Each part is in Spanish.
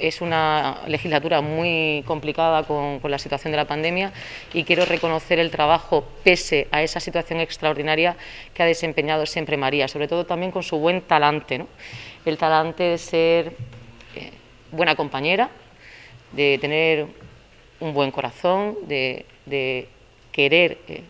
es una legislatura muy complicada con, la situación de la pandemia y quiero reconocer el trabajo pese a esa situación extraordinaria que ha desempeñado siempre María, sobre todo también con su buen talante, el talante de ser eh, buena compañera, de tener un buen corazón, de, querer eh,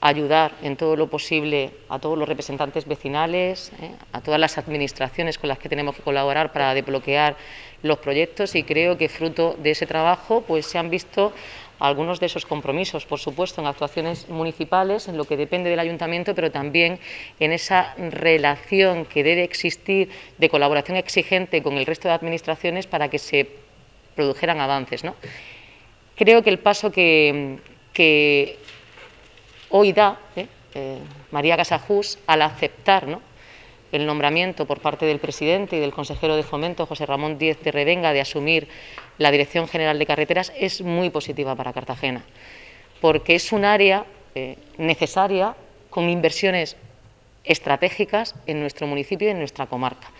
ayudar en todo lo posible a todos los representantes vecinales, eh, a todas las administraciones con las que tenemos que colaborar para desbloquear los proyectos y creo que fruto de ese trabajo pues se han visto algunos de esos compromisos, por supuesto, en actuaciones municipales, en lo que depende del ayuntamiento, pero también en esa relación que debe existir de colaboración exigente con el resto de administraciones para que se produjeran avances. ¿no? Creo que el paso que, que hoy da ¿eh? Eh, María Casajús al aceptar el nombramiento por parte del presidente y del consejero de fomento, José Ramón Díez de Revenga, de asumir la Dirección General de Carreteras, es muy positiva para Cartagena, porque es un área eh, necesaria con inversiones estratégicas en nuestro municipio y en nuestra comarca,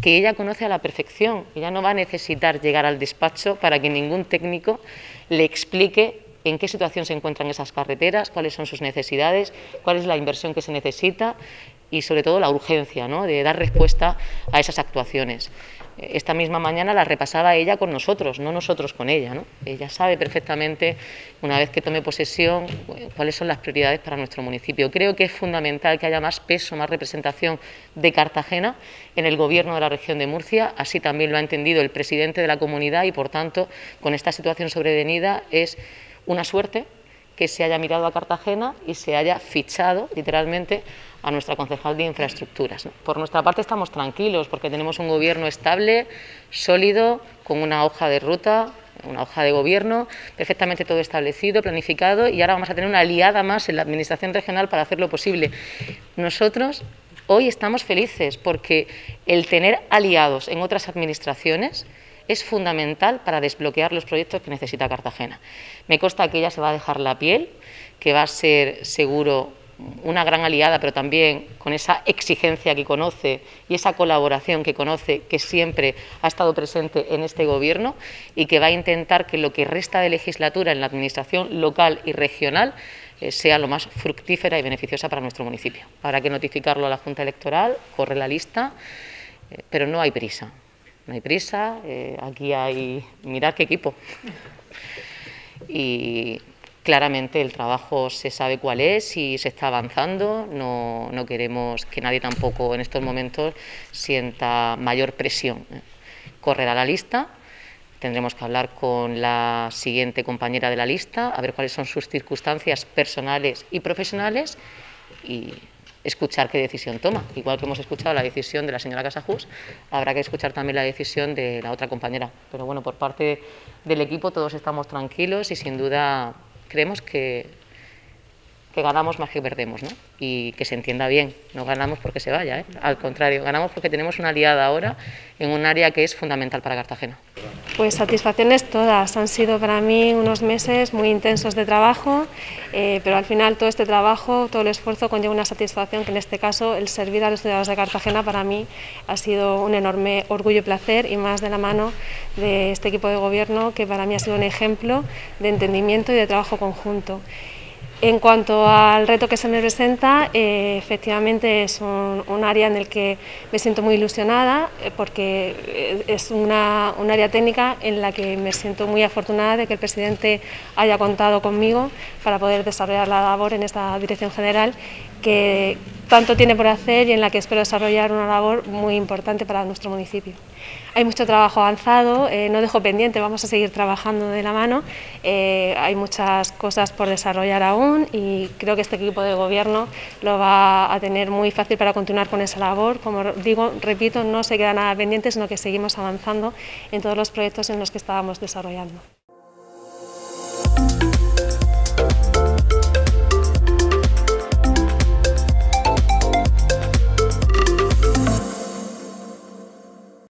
que ella conoce a la perfección. Ella no va a necesitar llegar al despacho para que ningún técnico le explique en qué situación se encuentran esas carreteras, cuáles son sus necesidades, cuál es la inversión que se necesita y sobre todo la urgencia ¿no? de dar respuesta a esas actuaciones. Esta misma mañana la repasaba ella con nosotros, no nosotros con ella. ¿no? Ella sabe perfectamente, una vez que tome posesión, cuáles son las prioridades para nuestro municipio. Creo que es fundamental que haya más peso, más representación de Cartagena en el gobierno de la región de Murcia. Así también lo ha entendido el presidente de la comunidad y, por tanto, con esta situación sobrevenida es una suerte que se haya mirado a Cartagena y se haya fichado literalmente a nuestra concejal de infraestructuras. Por nuestra parte estamos tranquilos porque tenemos un gobierno estable, sólido, con una hoja de ruta, una hoja de gobierno, perfectamente todo establecido, planificado y ahora vamos a tener una aliada más en la Administración regional para hacerlo posible. Nosotros hoy estamos felices porque el tener aliados en otras administraciones es fundamental para desbloquear los proyectos que necesita Cartagena. Me consta que ella se va a dejar la piel, que va a ser seguro una gran aliada, pero también con esa exigencia que conoce y esa colaboración que conoce, que siempre ha estado presente en este Gobierno y que va a intentar que lo que resta de legislatura en la Administración local y regional eh, sea lo más fructífera y beneficiosa para nuestro municipio. Habrá que notificarlo a la Junta Electoral, corre la lista, eh, pero no hay prisa no hay prisa, eh, aquí hay, mirad qué equipo. Y claramente el trabajo se sabe cuál es y se está avanzando, no, queremos que nadie tampoco en estos momentos sienta mayor presión. Correrá la lista, tendremos que hablar con la siguiente compañera de la lista, a ver cuáles son sus circunstancias personales y profesionales y escuchar qué decisión toma. Igual que hemos escuchado la decisión de la señora Casajus, habrá que escuchar también la decisión de la otra compañera. Pero bueno, por parte del equipo todos estamos tranquilos y sin duda creemos que que ganamos más que perdemos, ¿no? Y que se entienda bien, no ganamos porque se vaya, ¿eh? al contrario, ganamos porque tenemos una aliada ahora en un área que es fundamental para Cartagena. Pues satisfacciones todas, han sido para mí unos meses muy intensos de trabajo, eh, pero al final todo este trabajo, todo el esfuerzo conlleva una satisfacción que en este caso el servir a los ciudadanos de Cartagena para mí ha sido un enorme orgullo y placer y más de la mano de este equipo de gobierno que para mí ha sido un ejemplo de entendimiento y de trabajo conjunto. En cuanto al reto que se me presenta, eh, efectivamente es un, área en el que me siento muy ilusionada eh, porque eh, es una, un área técnica en la que me siento muy afortunada de que el presidente haya contado conmigo para poder desarrollar la labor en esta dirección general que tanto tiene por hacer y en la que espero desarrollar una labor muy importante para nuestro municipio. Hay mucho trabajo avanzado, eh, no dejo pendiente, vamos a seguir trabajando de la mano, eh, hay muchas cosas por desarrollar aún y creo que este equipo de gobierno lo va a tener muy fácil para continuar con esa labor. Como digo, repito, no se queda nada pendiente, sino que seguimos avanzando en todos los proyectos en los que estábamos desarrollando.